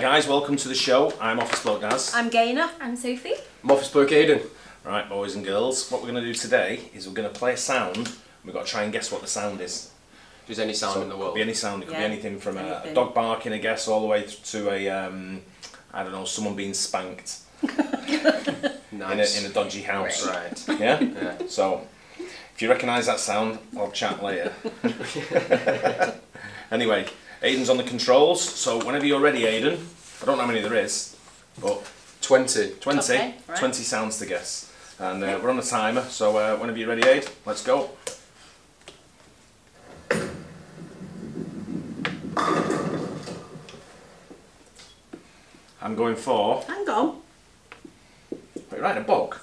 guys, welcome to the show. I'm Office Bloke Daz. I'm Gaynor. I'm Sophie. I'm Office Bloke Aiden. Right, boys and girls, what we're going to do today is we're going to play a sound. and We've got to try and guess what the sound is. There's any sound So in the it world. could be any sound. It could Yeah, be anything from a, a dog barking, I guess, all the way to a um, I don't know, someone being spanked nice. in, a, in a dodgy house. Right. Yeah. Yeah. So, if you recognise that sound, I'll chat later. anyway, Aiden's on the controls, so whenever you're ready, Aiden. I don't know how many there is, but 20. 20. Okay, right. 20 sounds to guess. And uh, we're on a timer, so uh, whenever you're ready, Aid, let's go. I'm going for. Hang on. Wait, right, a bog.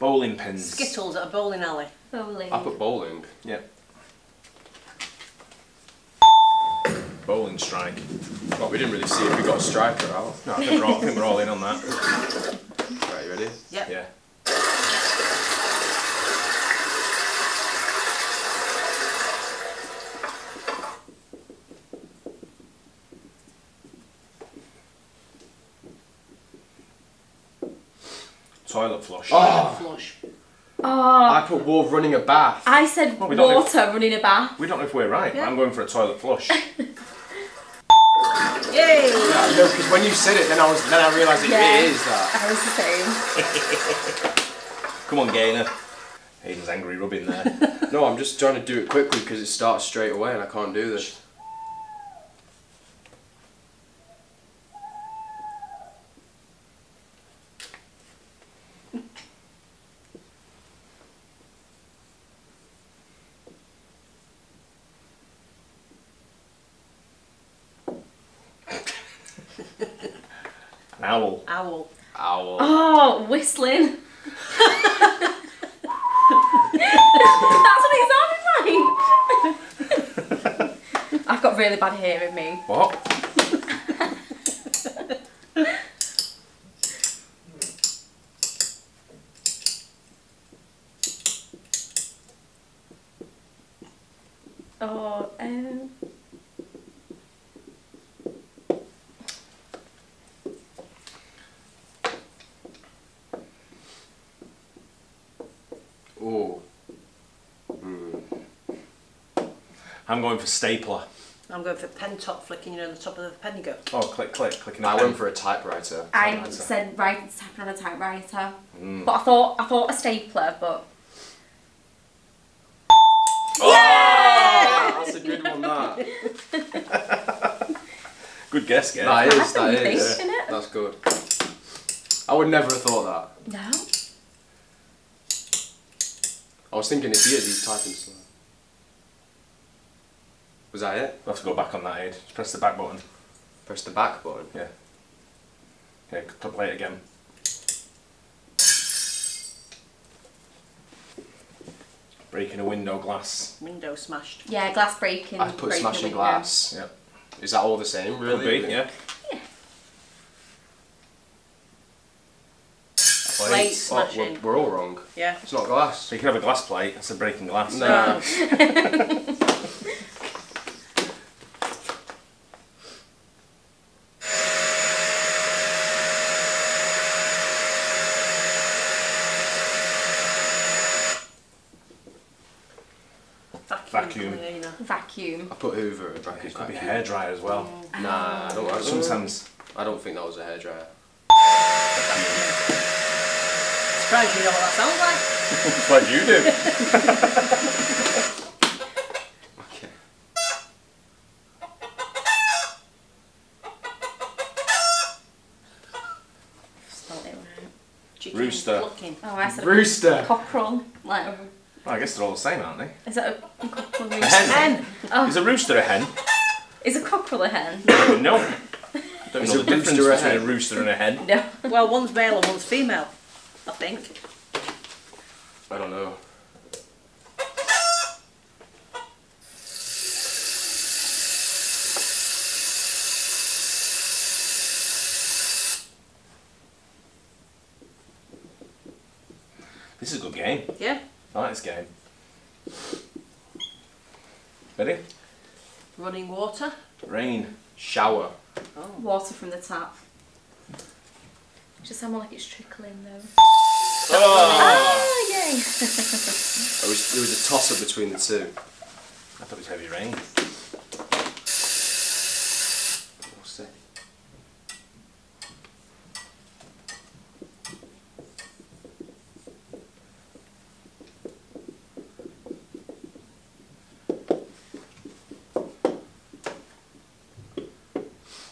Bowling pins. Skittles at a bowling alley. Bowling. I put bowling. Yeah. Bowling strike. Well, we didn't really see if we got a striker out. No, I think we're all, I think we're all in on that. Right, you ready? Yep. Yeah. Toilet flush. Oh, Flush. Oh, I put wolf running a bath. I said Well, we don't water running a bath. We don't know if we're right, Yeah. I'm going for a toilet flush. No, because when you said it, then I was, then I realised it, Yeah. it is that. I was the same. Come on, Gaynor. Aiden's angry rubbing there. No, I'm just trying to do it quickly because it starts straight away and I can't do this. Owl. Owl. Owl. Oh, whistling. That's what it sounded like. I've got really bad hearing, me. What? Oh, um. Oh. I'm going for stapler. I'm going for pen top flicking, you know, the top of the penny go. Oh, click, click, clicking I pen. went for a typewriter. I Typewriter. said right typing on a typewriter, mm. but I thought I thought a stapler, but Oh, that's a good one, that. Good guess, Gaynor. That is, That's that something, is. isn't it? That's good. I would never have thought that. no. I was thinking if he is, he's typing slow. Was that it? We'll have to go back on that, Aid. Just press the back button. Press the back button. Yeah. Yeah, to play it again. Breaking a window glass. Window smashed. Yeah, glass breaking. I put breaking smashing glass. Yeah. Is that all the same, Could really? be, yeah. Plate Plate. Oh, smashing. we're, we're all wrong. Yeah. It's not glass. So you can have a glass plate. That's a breaking glass. No. I put Hoover in brackets. It could be vacuum. hairdryer as well. Oh. Nah, I don't like Sometimes. I don't think that was a hairdryer. Surprised you know what that sounds like. It's like you do. Okay. Spelled it right. Chicken Rooster. Clucking. Oh, I said Rooster. cockerel. Like, a- Well, I guess they're all the same, aren't they? is that a cockerel? A Rooster? hen. Hen. Oh, Is a rooster a hen? is a cockerel a hen? no. Don't Is know a the difference rooster a between a rooster and a hen. No. Well, one's male and one's female, I think. I don't know. This is a good game. Yeah. I like this game. Ready? Running water. Rain. Shower. Oh. Water from the tap. Just sound more like it's trickling though. Oh! Ah, yay! It was, it was a toss up between the two. I thought it was heavy rain. We'll see.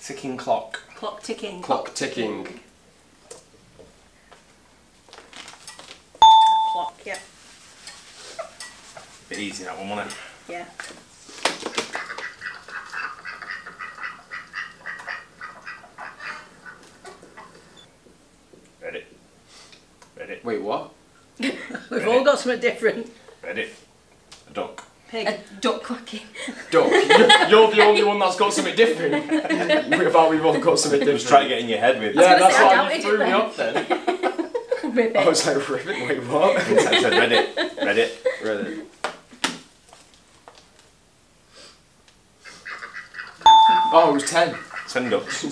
Ticking clock. Clock ticking. Clock ticking. Yeah. Bit easy that one, wasn't it? Yeah. Ready. Ready. Wait, what? We've all got something different. Ready. A duck. Pig. A duck quacking. Duck, you're, you're the only one that's got something different. we thought we've all got something I was different. trying to get in your head with yeah, that's gonna say, why you threw me off then. Ribbit. I was like, ribbit, wait, what? I said ready. Ready. Ready. Oh, it was 10. Ten ducks.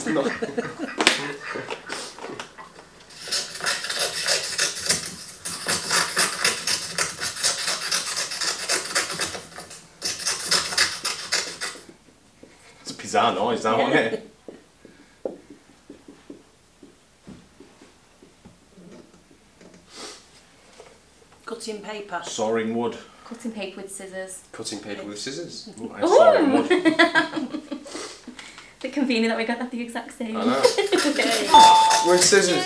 It's not. It's a bizarre noise, that wasn't it? Cutting paper. Sawing wood. Cutting paper with scissors. Cutting paper with scissors. Ooh, I sawing wood. Bit convenient that we got that the exact same. I know. Okay. With scissors.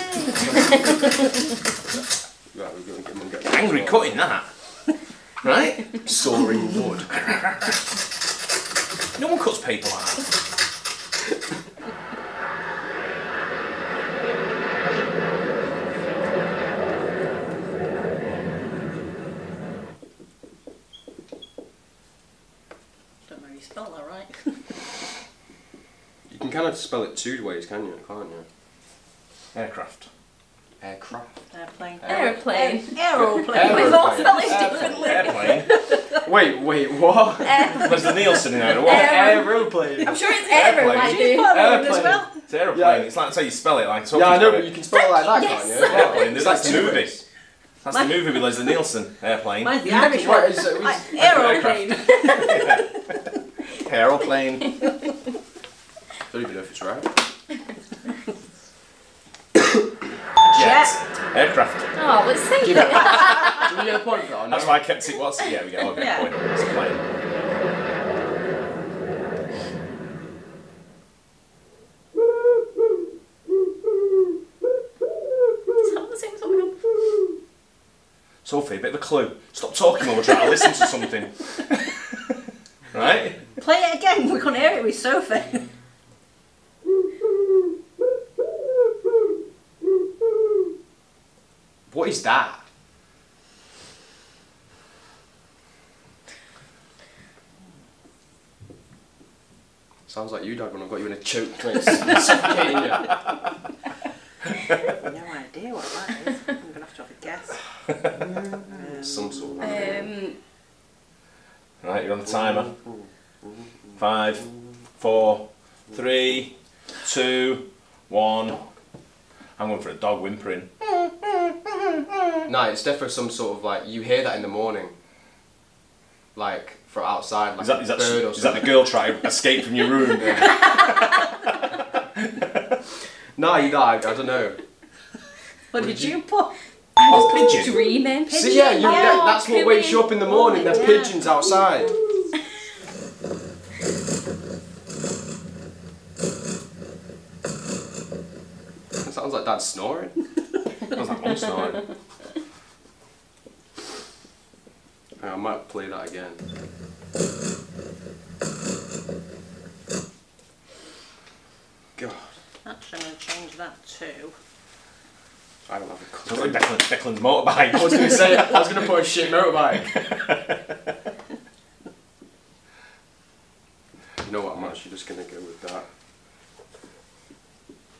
right, we're going to get get Angry cutting that. Right? Sawing wood. No one cuts paper like. Don't know you spell that right. You can kind of spell it two ways, can you? Can't you? Aircraft. Aircraft. Airplane. Aeroplane. Aeroplane. Aeroplane. We've all spelled it differently. Airplane. Wait, wait, what? Air- Leslie Nielsen in there, what? Air- Aeroplane. I'm sure it's aero Airplane. like She's the put that one as Airplane. well. It's aeroplane. Yeah. It's like that's how you spell it. Like Yeah, I know, but you can spell it like that, Yes. can't you? Airplane. It's That's like the two movie. ways. That's the movie with Leslie Nielsen. Airplane. Mine's the Irish one. it's- it Like, Aeroplane. Aeroplane. don't even know if it's right. Jet. Aircraft. Oh, let's say Give it. Do we get a point for that? no? That's why I kept it. What's yeah? We get okay, Yeah. point. It's a plane. Sound the same as what we got. Sophie, a bit of a clue. Stop talking while we're trying to listen to something. right? Play it again. We can't hear it with Sophie. Sounds like you, Dad, when I've got you in a choke when it's suffocating you. no idea what that is. I'm going to have to have a guess. Some sort of. Um, Right, you're on the timer. Five, four, three, two, one. I'm going for a dog whimpering. No, it's definitely some sort of like you hear that in the morning, like from outside, like Is that, a that, bird or is that the girl trying to escape from your room? No, you no, I, I don't know. What did you put? I Oh, pigeon. dreaming. So yeah, you, yeah. that, oh, that's what wakes you up in the morning. There's Yeah. pigeons outside. It sounds like Dad snoring. Sounds like mum snoring. I might play that again. God, Actually, I'm going to change that too. I don't have a Sounds clue. like Declan, Declan's motorbike. I was gonna say, I was gonna put a shit motorbike. you know what? I'm actually just gonna go with that.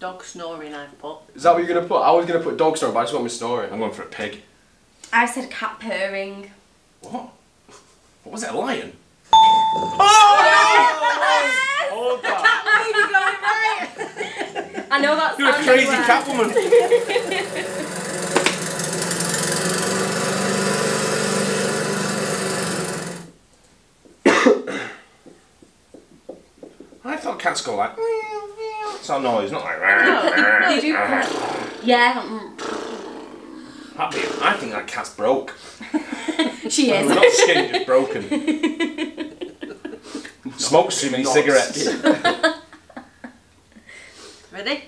Dog snoring, I've put. Is that what you're gonna put? I was gonna put dog snoring, but I just want me snoring. I'm going for a pig. I said cat purring. What? What was it, a lion? Hold that. I know that You're a crazy everywhere. cat woman. I thought cats go like. It's not noise, not like. They do. Yeah. mm. Happy. I think that cat's broke. She is. Not skin, just broken. Smokes too many cigarettes. skin. Ready?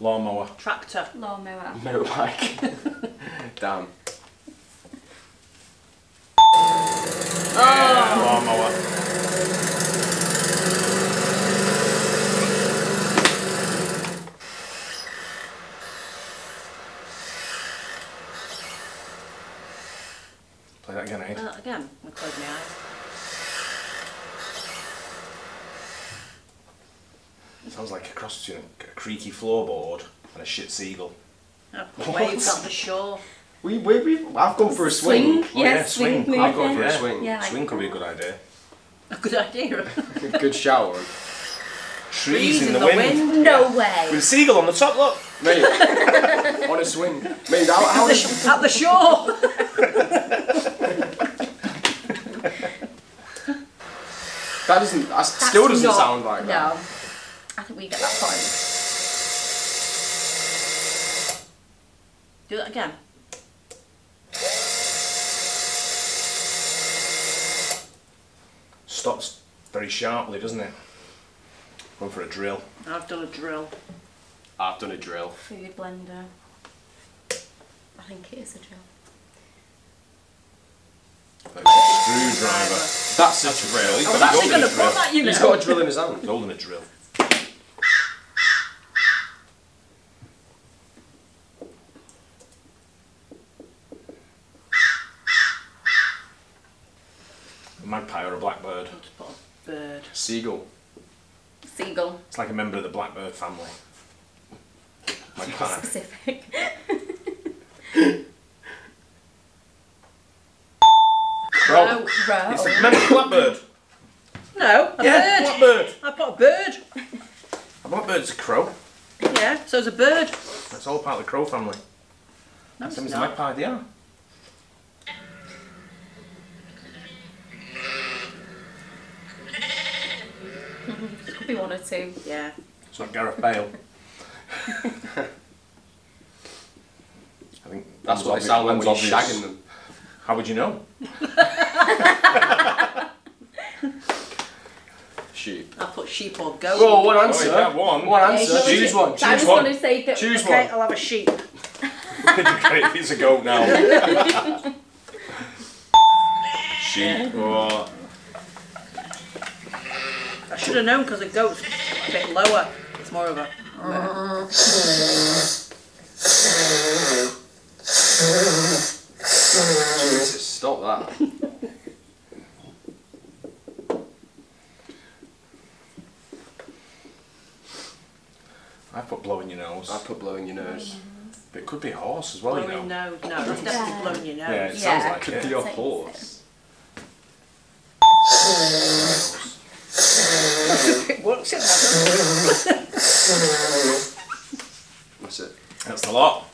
Lawnmower. Tractor. Lawnmower. Motorbike. Damn. Lawnmower. Play that again, eh? Uh, again, I close my eyes. Sounds like a cross between a, creaky floorboard and a shit seagull. Oh, I've waves on the shore. We, we, we, I've gone for a swing. Oh, Yeah, yeah, swing. swing. moving. I've gone for a Yeah. swing. Yeah, Swing could be a good idea. A good idea. Good shower. Trees, in the, wind. No way. With a seagull on the top, look. Mate, on a swing. Mate, how, how At the, at the shore. That doesn't that That's still doesn't not- sound like no. that. I think we get that point. Do that again. Stops very sharply, doesn't it? Going for a drill. I've done a drill. I've done a drill. Food blender. I think it is a drill. Like a screwdriver. That's That's a a drill. He's I was actually going to drill. put that, you know. He's got a drill in his hand. Golden a drill. A magpie or a blackbird. Just a bird. Seagull. Seagull. It's like a member of the blackbird family. Magpie. Specific. Crow. No, Row. It's a, member of the blackbird. no, a Yeah, bird. blackbird. I put a bird. A blackbird's a crow. Yeah, so it's a bird. That's all part of the crow family. No, it's Same as the not. magpie, they are. It could be one or two. Yeah. It's not Gareth Bale. I think That's what obvious- they sound like when he's obvious. shagging them. How would you know? Sheep. I put sheep or goat. Oh, one Oh, answer. you got one. One Yeah, answer. you can- Choose one. I Choose just one. want to say that. Choose Okay, one. I'll have a sheep. Great piece of goat now. Sheep. Oh, I should have known because a goat's a bit lower. It's more of a. Jesus, stop that. I put blow in your nose. I put blowing your nose. But it could be a horse as well, you know. nose. No, that's definitely blowing your nose. Yeah, it Yeah. sounds like Could it. Could be a horse. It works, isn't it? That's it. That's a lot.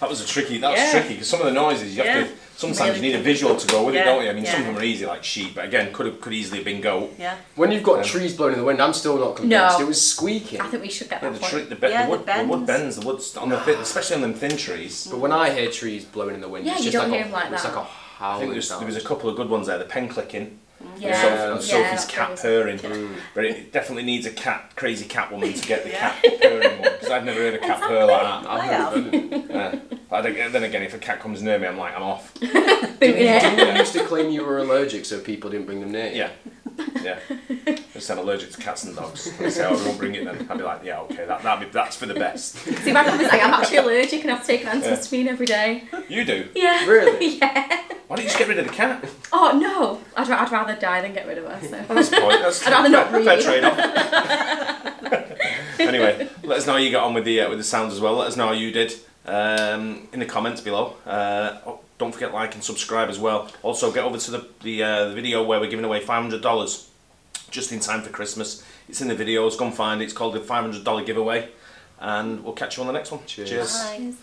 That was a tricky. That was Yeah. tricky because some of the noises you have Yeah. to. Sometimes Really you need a visual to go with Yeah, it, don't you? I mean, yeah. some of them are easy, like sheep, but again, could have, could easily have been goat. Yeah. When you've got Um, trees blowing in the wind, I'm still not convinced. No. It was squeaking. I think we should get Yeah, that the, tree, point. the, be- Yeah, the, the wood, the wood bends. bends, the woods on the thin, especially on them thin trees. But when I hear trees blowing in the wind, Yeah, it's you just don't like hear a, them like it's that. like a I think howling there's, sound. there was a couple of good ones there. The pen clicking, Yeah, Sophie, yeah, and Sophie's that's cat purring. Mm. But it, it definitely needs a cat, crazy cat woman to get the Yeah. cat purring one because I've never heard a cat purr like that. I've I never heard it. Yeah. But I don't- then again, if a cat comes near me, I'm like, I'm off. Booting it. Didn't you used to claim you were allergic so people didn't bring them near you? Yeah, yeah. Just I'm allergic to cats and dogs. They say, oh, we won't bring it then. I'd be like, yeah, okay, that, that be, that's for the best. See, my friend was like, I'm actually allergic and I have to take an antihistamine every day. You do. Yeah. Really? yeah. Why don't you just get rid of the cat? Oh no, I'd, ra- I'd rather die than get rid of her. So. Well, that's the point. That's I'd rather not fair, fair breathe. trade off. anyway, let us know how you got on with the uh, with the sounds as well. Let us know how you did um, in the comments below. Uh, oh, don't forget like and subscribe as well. Also, get over to the the, uh, the video where we're giving away five hundred dollars just in time for Christmas. It's in the videos. Go and find it. It's called the five hundred dollar giveaway. and we'll catch you on the next one. Cheers. Cheers. Cheers.